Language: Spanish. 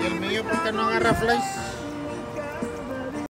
Y el mío, ¿por qué no agarra flash?